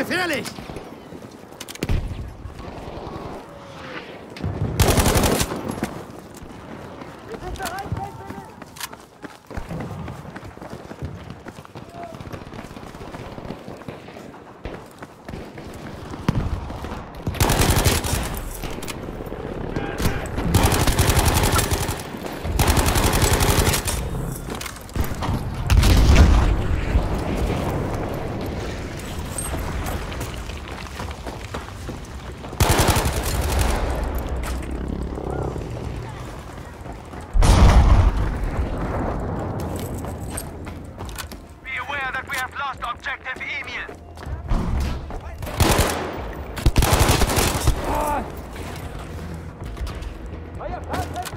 gefährlich! Lost objective Emil. Feuer!